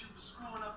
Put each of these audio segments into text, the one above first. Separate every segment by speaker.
Speaker 1: you
Speaker 2: for screwing up.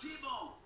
Speaker 2: Here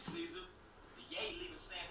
Speaker 2: right,
Speaker 3: Caesar? The Yay leaving San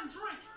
Speaker 4: and drink.